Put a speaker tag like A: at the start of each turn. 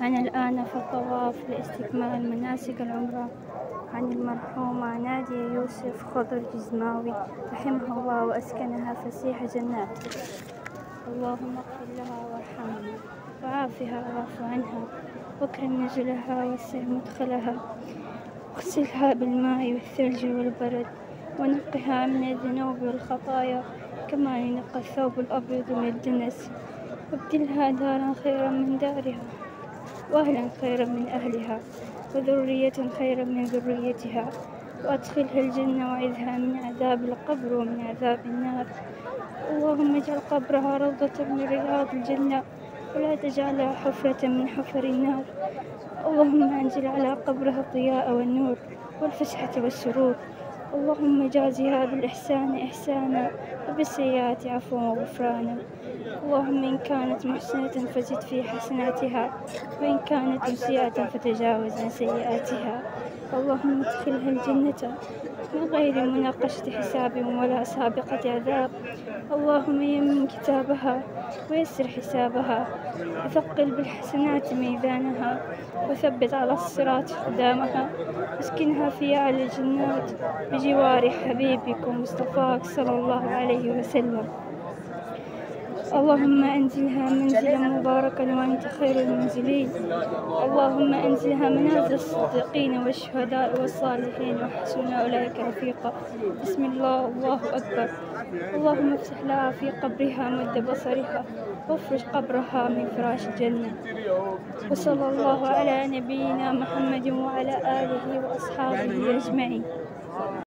A: أنا الآن في الطواف لاستكمال مناسك العمرة عن المرحومة نادية يوسف خضر جزماوي رحمها الله وأسكنها فسيح جناته اللهم اغفر لها وارحمها. وعافها واعف عنها. واكرم نزلها وسع مدخلها. اغسلها بالماء والثلج والبرد. ونقها من الذنوب والخطايا كما ينقى الثوب الأبيض من الدنس. وابدلها دارا خيرا من دارها. وأهلا خيرا من أهلها وذرية خيرا من ذريتها. وأدخلها الجنة وعذها من عذاب القبر ومن عذاب النار. اللهم اجعل قبرها روضة من رياض الجنة ولا تجعلها حفرة من حفر النار. اللهم أنزل على قبرها الضياء والنور والفسحة والسرور. اللهم جازها بالإحسان إحسانا وبالسيئات عفوا وغفرانا. اللهم إن كانت محسنة فزد في حسناتها وإن كانت مسيئة فتجاوز عن سيئاتها. اللهم ادخلها الجنة. من غير مناقشة حساب ولا سابقة عذاب اللهم يمن كتابها ويسر حسابها وثقل بالحسنات ميزانها وثبت على الصراط قدامها اسكنها في أعلى الجنات بجوار حبيبك ومصطفاك صلى الله عليه وسلم. اللهم أنزلها منزلا مباركا وأنت خير المنزلين. اللهم أنزلها منازل الصديقين والشهداء والصالحين وحسن أولئك رفيقا. بسم الله الله أكبر. اللهم افتح لها في قبرها مد بصرها وافرش قبرها من فراش الجنة وصلى الله على نبينا محمد وعلى آله وأصحابه أجمعين.